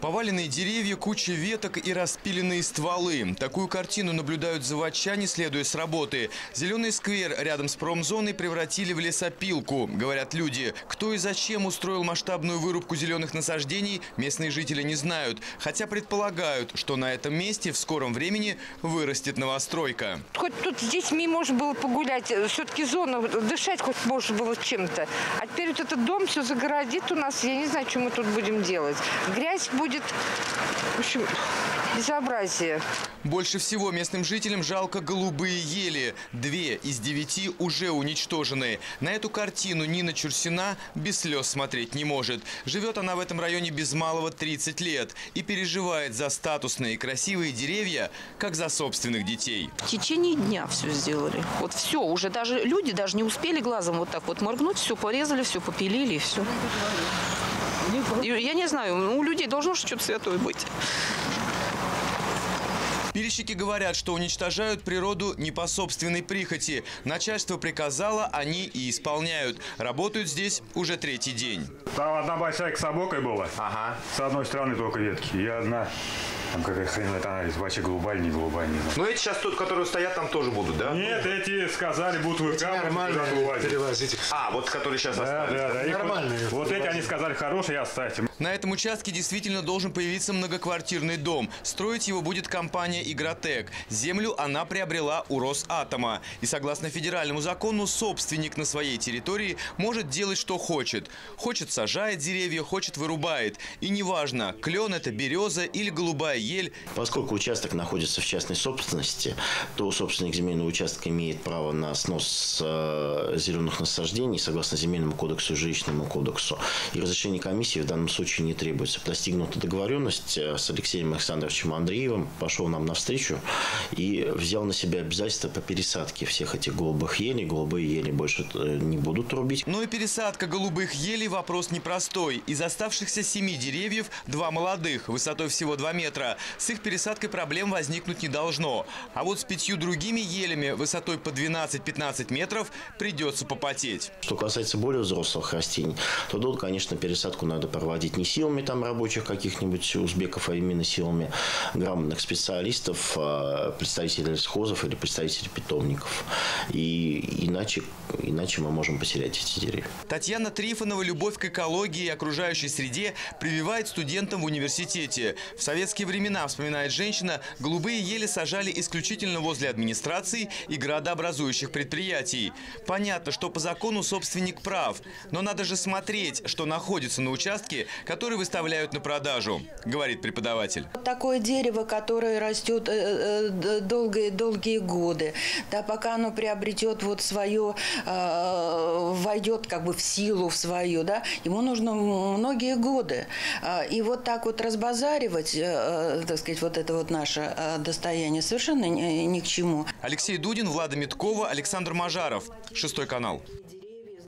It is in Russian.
Поваленные деревья, куча веток и распиленные стволы. Такую картину наблюдают заводчане, следуя с работы. Зеленый сквер рядом с промзоной превратили в лесопилку. Говорят люди, кто и зачем устроил масштабную вырубку зеленых насаждений, местные жители не знают. Хотя предполагают, что на этом месте в скором времени вырастет новостройка. Хоть тут с детьми можно было погулять, все-таки зона, дышать хоть можно было чем-то. А теперь вот этот дом все загородит у нас, я не знаю, что мы тут будем делать. Грязь будет, в общем, безобразие. Больше всего местным жителям жалко голубые ели. Две из девяти уже уничтожены. На эту картину Нина Чурсина без слез смотреть не может. Живет она в этом районе без малого 30 лет и переживает за статусные и красивые деревья, как за собственных детей. В течение дня все сделали. Вот все, уже даже люди даже не успели глазом вот так вот моргнуть, все порезали, все попилили и все. Я не знаю, у людей должно что-то святое быть. Пильщики говорят, что уничтожают природу не по собственной прихоти. Начальство приказало, они и исполняют. Работают здесь уже третий день. Там одна большая кособокая была. Ага. С одной стороны только ветки. И одна, там какая хрен это анализ, вообще голубая, не голубая, не знаю. Но эти сейчас тут, которые стоят, там тоже будут, да? Нет, эти сказали, будут выкапывать. Нормально перевозить. А, вот которые сейчас Да, остались. да, да. Их Нормальные Вот, вот эти они сказали, хорошие, оставьте. На этом участке действительно должен появиться многоквартирный дом. Строить его будет компания «Игротек». Землю она приобрела у Росатома. И согласно федеральному закону, собственник на своей территории может делать, что хочет. Хочет – сажает деревья, хочет – вырубает. И неважно, клен это береза или голубая ель. Поскольку участок находится в частной собственности, то собственник земельного участка имеет право на снос э, зеленых насаждений согласно земельному кодексу и жилищному кодексу. И разрешение комиссии в данном случае не требуется. Достигнута договоренность э, с Алексеем Александровичем Андреевым, пошел нам навстречу и взял на себя обязательства по пересадке всех этих голубых елей. Голубые ели больше э, не будут рубить. Но и пересадка голубых елей – вопрос непростой. Из оставшихся семи деревьев – два молодых, высотой всего 2 метра. С их пересадкой проблем возникнуть не должно. А вот с пятью другими елями высотой по 12-15 метров придется попотеть. Что касается более взрослых растений, то тут, конечно, пересадку надо проводить не силами там рабочих каких-нибудь узбеков, а именно силами грамотных специалистов, а, представителей лесхозов или представителей питомников. И иначе, иначе мы можем потерять эти деревья. Татьяна Трифонова любовь к экологии и окружающей среде прививает студентам в университете. В советские времена, вспоминает женщина, голубые ели сажали исключительно возле администрации и градообразующих предприятий. Понятно, что по закону собственник прав, но надо же смотреть, что находится на участке, который выставляют на продажу, говорит преподаватель. Такое дерево, которое растет э, э, д- долгие, долгие годы, да, пока оно приобретет вот свое, э, войдет как бы в силу в свою, да, ему нужно многие годы. А, И вот так вот разбазаривать, так сказать, вот это вот наше э, достояние совершенно ни, ни к чему. Алексей Дудин, Влада Миткова, Александр Мажаров. Шестой канал.